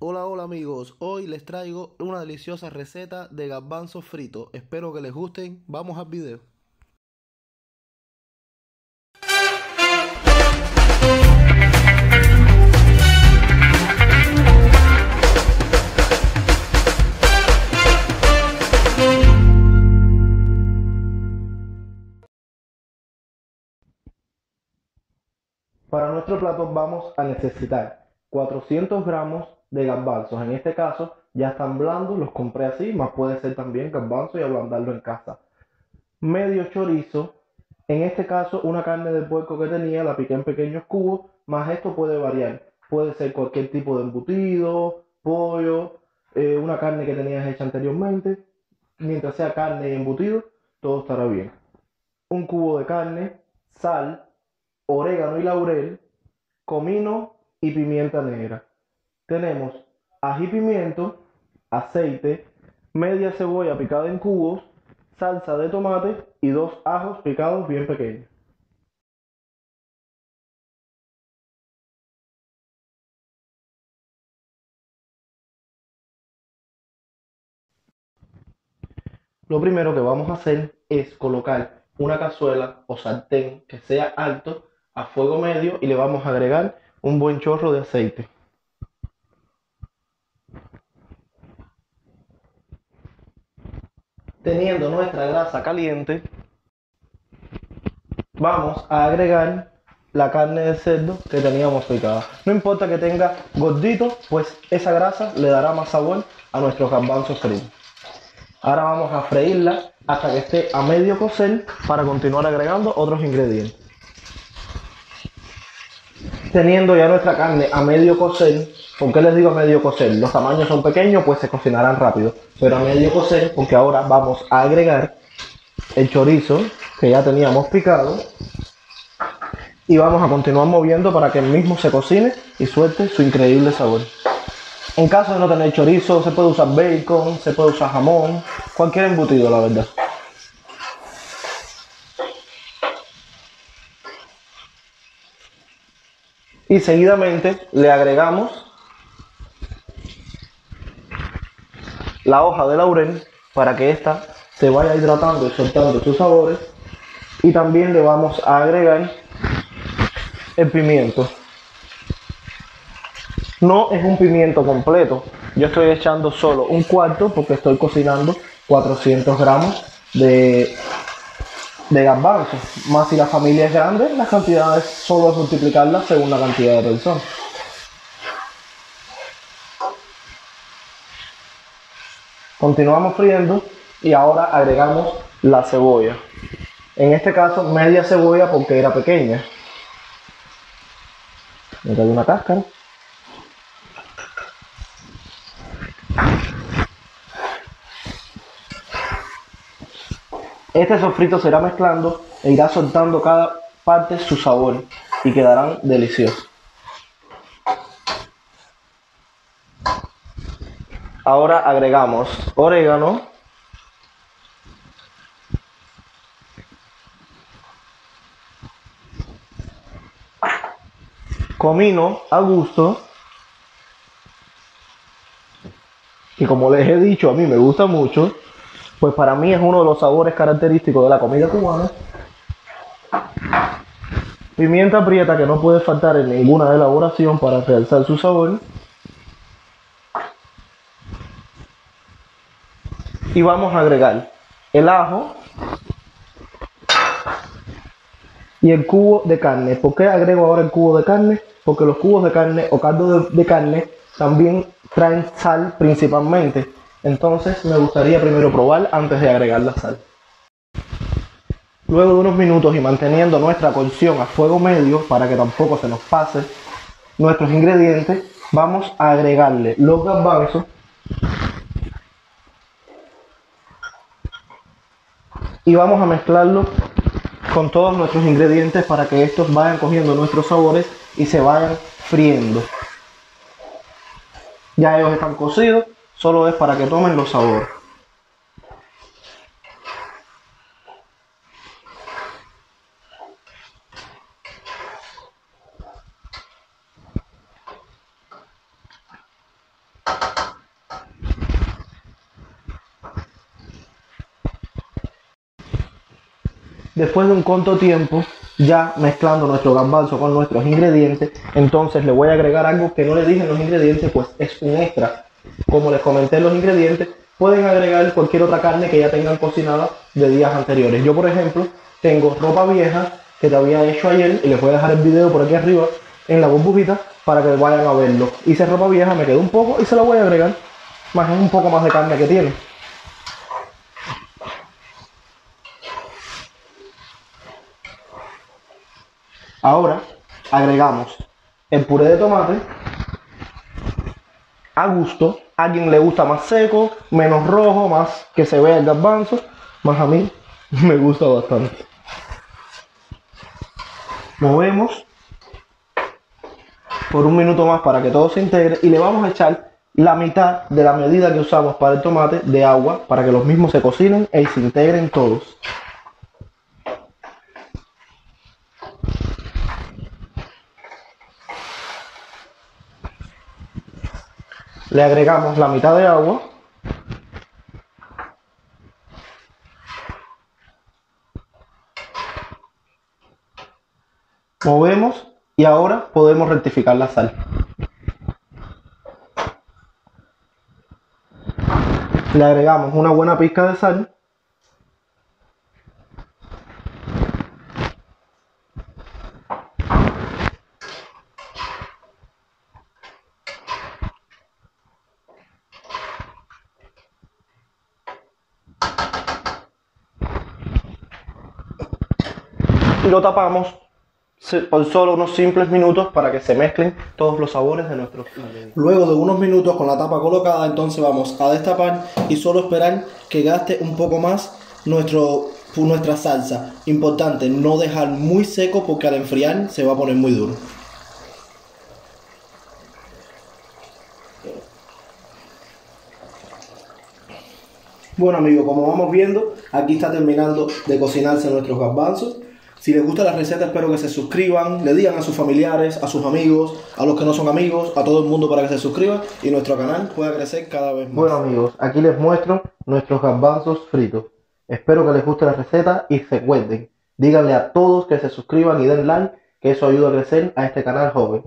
Hola, hola amigos, hoy les traigo una deliciosa receta de garbanzos fritos. Espero que les gusten. Vamos al video. Para nuestro plato vamos a necesitar 400 gramos de garbanzos. En este caso ya están blandos, los compré así, más puede ser también garbanzo y ablandarlo en casa. Medio chorizo, en este caso una carne de puerco que tenía, la piqué en pequeños cubos, más esto puede variar. Puede ser cualquier tipo de embutido, pollo, eh, una carne que tenías hecha anteriormente. Mientras sea carne y embutido, todo estará bien. Un cubo de carne, sal, orégano y laurel, comino y pimienta negra. Tenemos ají pimiento, aceite, media cebolla picada en cubos, salsa de tomate y dos ajos picados bien pequeños. Lo primero que vamos a hacer es colocar una cazuela o sartén que sea alto a fuego medio y le vamos a agregar un buen chorro de aceite. Teniendo nuestra grasa caliente, vamos a agregar la carne de cerdo que teníamos picada. No importa que tenga gordito, pues esa grasa le dará más sabor a nuestros garbanzos fritos. Ahora vamos a freírla hasta que esté a medio cocer para continuar agregando otros ingredientes. Teniendo ya nuestra carne a medio cocer, ¿por qué les digo medio cocer? Los tamaños son pequeños, pues se cocinarán rápido, pero a medio cocer porque ahora vamos a agregar el chorizo que ya teníamos picado y vamos a continuar moviendo para que el mismo se cocine y suelte su increíble sabor. En caso de no tener chorizo, se puede usar bacon, se puede usar jamón, cualquier embutido, la verdad. Y seguidamente le agregamos la hoja de laurel para que ésta se vaya hidratando y soltando sus sabores. Y también le vamos a agregar el pimiento. No es un pimiento completo. Yo estoy echando solo un cuarto porque estoy cocinando 400 gramos de, de. Más si la familia es grande, las cantidades solo multiplicarlas según la cantidad de personas. Continuamos friendo y ahora agregamos la cebolla. En este caso media cebolla porque era pequeña. Me una cáscara. Este sofrito se irá mezclando e irá soltando cada parte su sabor y quedarán deliciosos. Ahora agregamos orégano, comino a gusto y como les he dicho a mí me gusta mucho pues para mí es uno de los sabores característicos de la comida cubana. Pimienta prieta que no puede faltar en ninguna elaboración para realzar su sabor. Y vamos a agregar el ajo y el cubo de carne. ¿Por qué agrego ahora el cubo de carne? Porque los cubos de carne o caldo de, carne también traen sal principalmente. Entonces me gustaría primero probar antes de agregar la sal. Luego de unos minutos y manteniendo nuestra cocción a fuego medio para que tampoco se nos pase nuestros ingredientes, vamos a agregarle los garbanzos y vamos a mezclarlo con todos nuestros ingredientes para que estos vayan cogiendo nuestros sabores y se vayan friendo. Ya ellos están cocidos, solo es para que tomen los sabores. Después de un corto tiempo, ya mezclando nuestro garbanzo con nuestros ingredientes, entonces le voy a agregar algo que no le dije en los ingredientes, pues es un extra. Como les comenté en los ingredientes, pueden agregar cualquier otra carne que ya tengan cocinada de días anteriores. Yo, por ejemplo, tengo ropa vieja que te había hecho ayer y les voy a dejar el video por aquí arriba en la burbujita para que vayan a verlo. Hice ropa vieja, me quedó un poco y se la voy a agregar. Más un poco más de carne que tiene. Ahora agregamos el puré de tomate a gusto. A alguien le gusta más seco, menos rojo, más que se vea el garbanzo. Más a mí me gusta bastante. Movemos por un minuto más para que todo se integre y le vamos a echar la mitad de la medida que usamos para el tomate de agua para que los mismos se cocinen y se integren todos. Le agregamos la mitad de agua. Movemos y ahora podemos rectificar la sal. Le agregamos una buena pizca de sal y lo tapamos por solo unos simples minutos para que se mezclen todos los sabores de nuestros Luego de unos minutos con la tapa colocada, entonces vamos a destapar y solo esperar que gaste un poco más nuestro, nuestra salsa. Importante, no dejar muy seco porque al enfriar se va a poner muy duro. Bueno amigos, como vamos viendo, aquí está terminando de cocinarse nuestros garbanzos. Si les gusta la receta, espero que se suscriban, le digan a sus familiares, a sus amigos, a los que no son amigos, a todo el mundo para que se suscriban y nuestro canal pueda crecer cada vez más. Bueno amigos, aquí les muestro nuestros garbanzos fritos. Espero que les guste la receta y se cuenten. Díganle a todos que se suscriban y den like, que eso ayuda a crecer a este canal joven.